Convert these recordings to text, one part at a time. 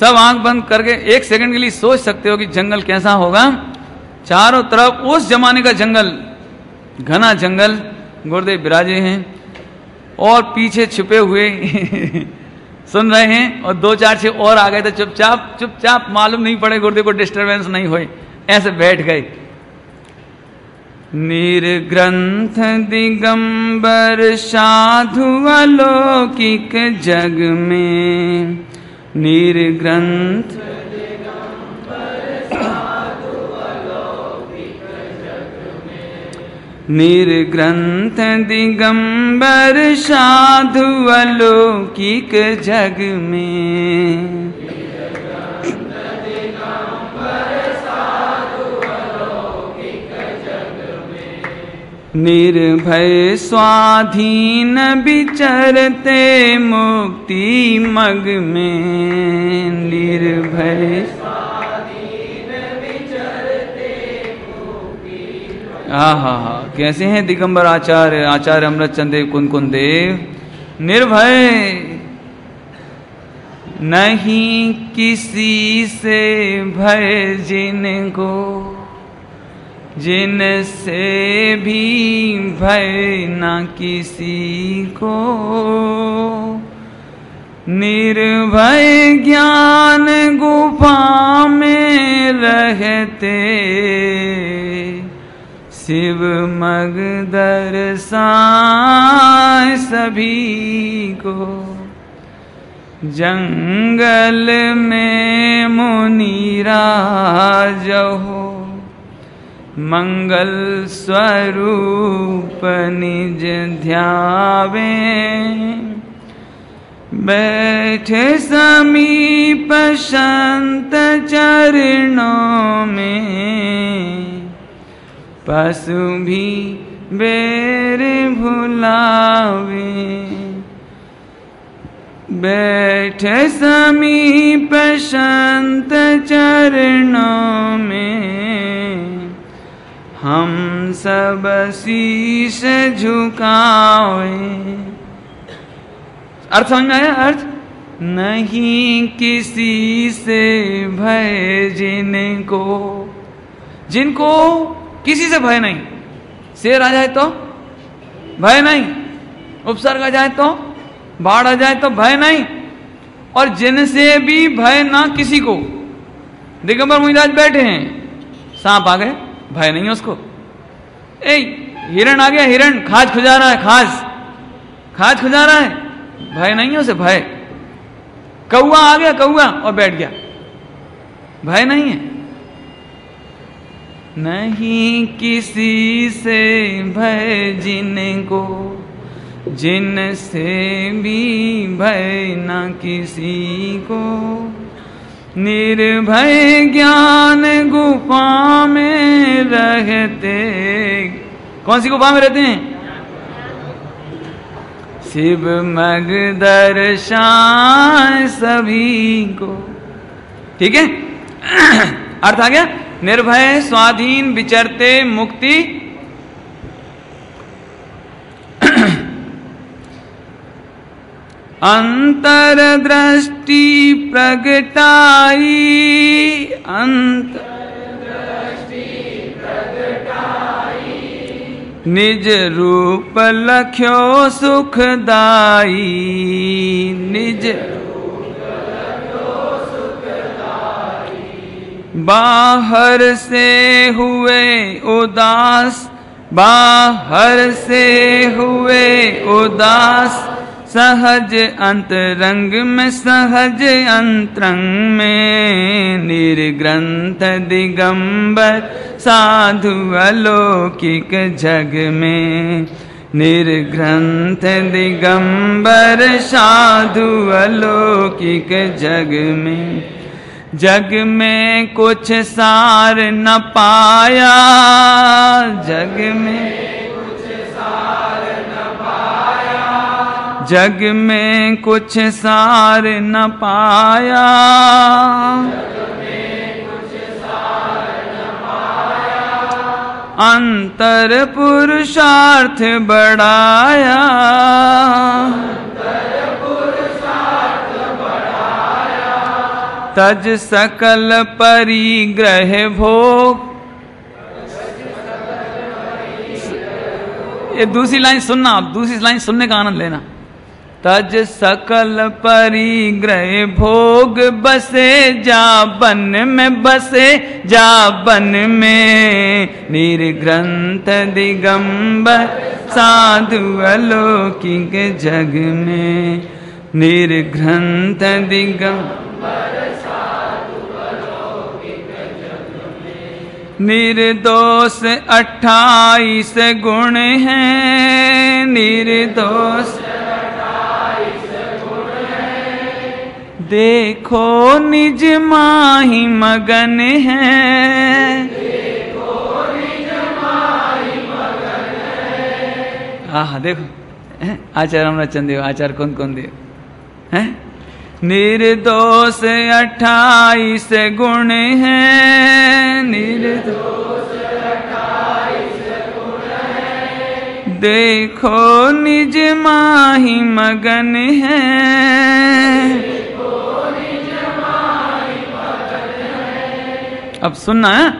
सब आँख बंद करके एक सेकंड के लिए सोच सकते हो कि जंगल कैसा होगा? चारों तरफ़ उस जमाने का जंगल, घना जंगल, गुरुदेव विराजे हैं, और पीछे छुपे हुए सुन रहे हैं, और दो चार छह और आ गए तो चुपचाप चुपचाप मालूम नहीं पड़े गुरुदेव को डिस्टरबेंस नहीं हुए। ऐसे बैठ गए। निर्ग्रंथ दिगंबर साधु अलौकिक जग में निर्ग्रंथ निर्ग्रंथ दिगंबर साधु अलौकिक जग में। निर्भय स्वाधीन विचरते मुक्ति मग में। निर्भय हा हा हा। कैसे हैं दिगंबर आचार्य आचार्य अमृत चंदेव कुन देव? निर्भय नहीं किसी से भय जिनको जिनसे भी भय न किसी को। निर्भय ज्ञान गुफा में रहते। शिव मग दरसाए सभी को। जंगल में मुनीराज हो मंगल स्वरूप निज ध्यावे। बैठे समीप संत चरणों में, पशु भी बेर भुलावे। बैठे समीप संत चरणों में हम सब शीश झुकावे। अर्थ समझ में आया? अर्थ? नहीं किसी से भय जिनको। जिनको किसी से भय नहीं। शेर आ जाए तो भय नहीं। उपसर्ग आ जाए तो बाढ़ आ जाए तो भय नहीं। और जिनसे भी भय ना किसी को। दिगंबर मुहिराज बैठे हैं। सांप आ गए। भय नहीं है उसको। ए हिरण आ गया, हिरण, खाज खुजा रहा है, खाज। खाज खुजा रहा है। भय नहीं है उसे, भय। कौआ आ गया कौआ और बैठ गया। भय नहीं है। नहीं किसी से भय जिनको, जिनसे भी भय न किसी को। निर्भय ज्ञान गुफा में रहते। कौन सी गुफा में रहते हैं? शिव मग दर्शान सभी को। ठीक है? अर्थ आ गया। निर्भय स्वाधीन विचरते मुक्ति अंतरदृष्टि प्रगटाई। अंत निज रूप लख्यो सुखदाई निज बाहर से हुए उदास बाहर से हुए उदास। सहज अंतरंग में, सहज अंतरंग में निर्ग्रंथ दिगंबर, साधु अलौकिक जग में निर्ग्रंथ दिगंबर, साधु अलौकिक जग में। जग में कुछ सार न पाया, जग में जग में कुछ सार न पाया। अंतर पुरुषार्थ बढ़ाया। तज सकल परिग्रह भोग ये दूसरी लाइन सुनना, आप दूसरी लाइन सुनने का आनंद लेना। तज सकल परिग्रह भोग बसे, जा बन में बसे, जा बन में। निर्ग्रंथ दिगंबर, साधु अलौकिक जग में। निर्ग्रंथ दिगंबर निर्दोष अट्ठाईस गुण हैं, निर्दोष देखो निज माही मगन है। आह, देखो आचार्य हमारा चंदेव आचार्य कौन कौन देव है? निर्दोष अट्ठाईस गुण है। निर्दोष देखो निज माही मगन है। अब सुनना, है?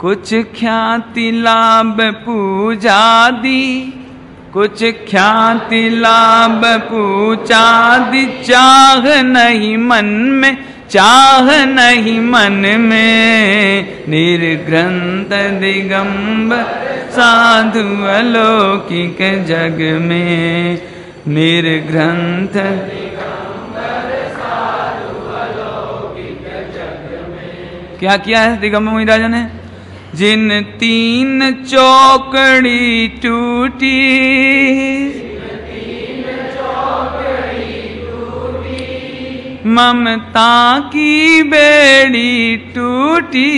कुछ ख्याति लाभ पूजा दी, कुछ ख्याति लाभ पूछा दि। चाह नहीं मन में, चाह नहीं मन में। निर्ग्रंथ दिगंब साधु अलौकिक जग में। निर्ग्रंथ क्या किया है दिगंबर मुनि ने? जिन तीन चौकड़ी टूटी ममता की बेड़ी टूटी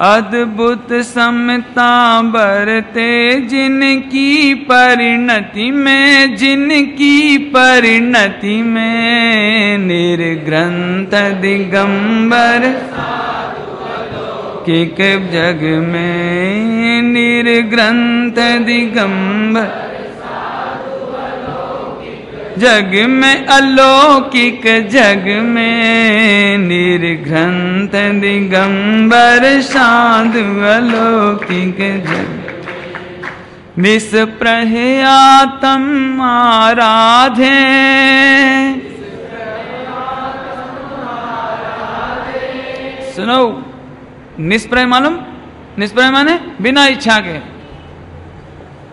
अद्भुत समता बरते जिनकी परिणति में, जिनकी परिणति में। निर्ग्रंथ दिगंबर किक जग में। निर्ग्रंथ दिगंबर जग में अलौकिक जग में निर्घ्रंथ दिगंबर शांत अलौकिक जग। निष्प्रहयातम आराधे। सुनो निष्प्रय मालूम? निष्प्रय माने बिना इच्छा के।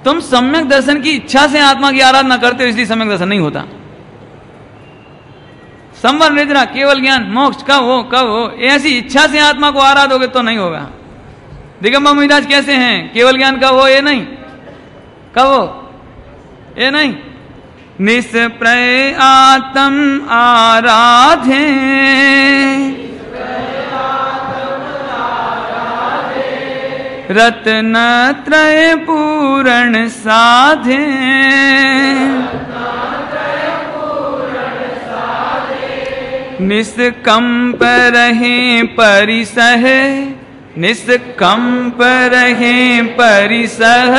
तुम सम्यक दर्शन की इच्छा से आत्मा की आराधना करते हो, इसलिए सम्यक दर्शन नहीं होता। संवर निद्रा, केवल ज्ञान, मोक्ष, कब हो कब हो, ऐसी इच्छा से आत्मा को आराधोगे तो नहीं होगा। दिगंबर महाराज कैसे हैं? केवल ज्ञान कब हो, ये नहीं। कब हो, ये नहीं। निष्प्रय आत्म आराधे। रत्न त्रय पूरण साधे। निष्कंप रहे परिसह। निष्कंप रहे परिसह।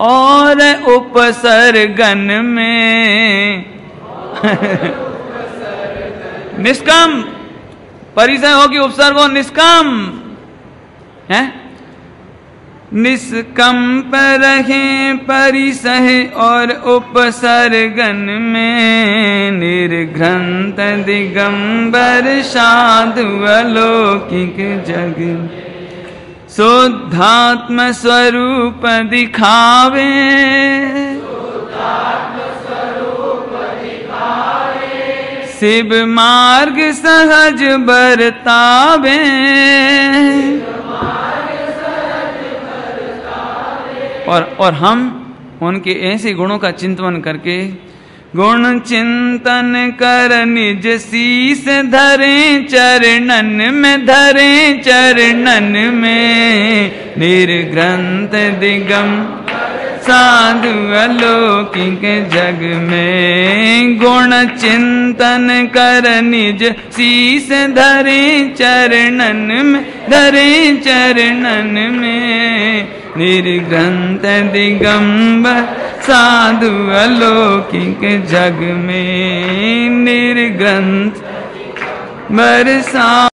और उपसर्गन में। निष्कम परिसर होगी उपसर्ग निष्कम है? निष्कंप रहे परिसह और उपसर्गन में निर्घ्रंथ दिगंबर साधु अलौकिक जग। शुद्धात्म स्वरूप दिखावे। शिव मार्ग सहज बरतावे। और और हम उनके ऐसे गुणों का चिंतन करके, गुण चिंतन कर निज शीस धरे, चरणन में धरे, चरणन में निर्ग्रंथ दिगम। साधु अलौकिक जग में गुण चिंतन कर निज शीस धरे, चरणन में धरे, चरणन में निर्ग्रंथ दिगंब साधु अलौकिक जग में निर्ग्रंथ बरसा